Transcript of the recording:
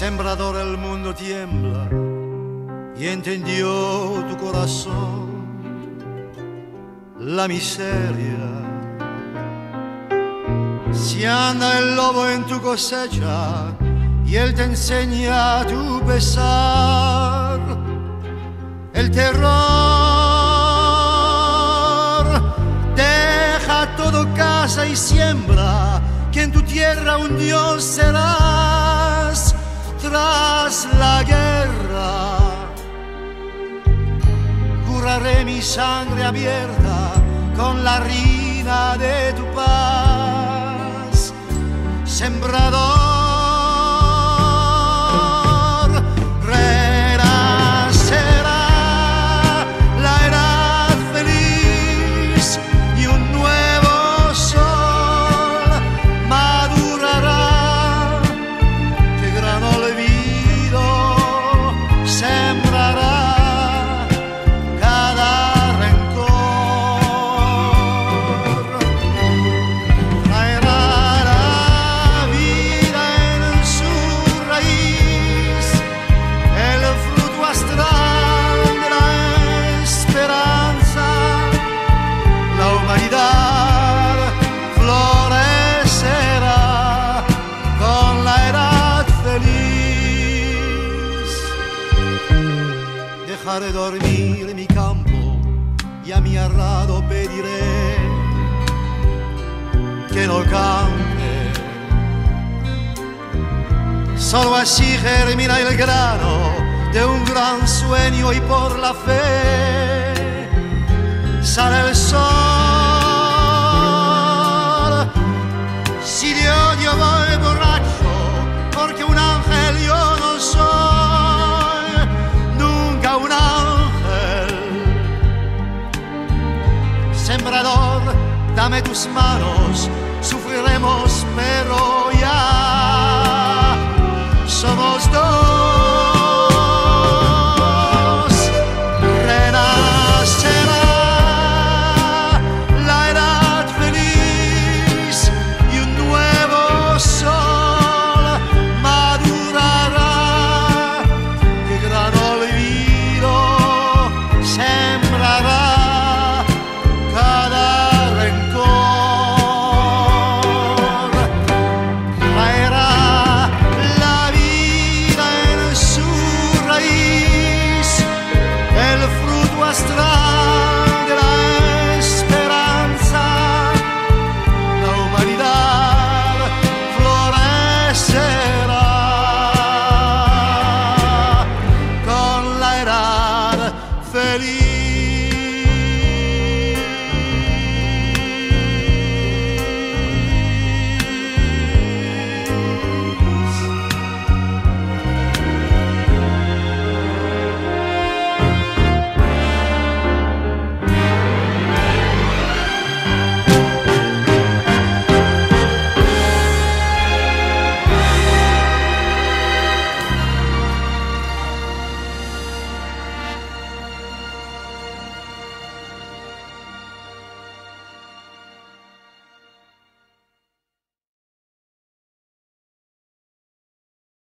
Sembrador el mundo tiembla y entendió tu corazón la miseria. Si anda el lobo en tu cosecha y él te enseña tu pesar, el terror deja todo casa y siembra que en tu tierra un Dios serás tras la guerra. Curaré mi sangre abierta con la rina de tu paz, sembrador. Dejaré dormir mi campo y a mi arrado pediré que no cante. Solo así germina el grano de un gran sueño y por la fe Dame tus manos, sufriremos, pero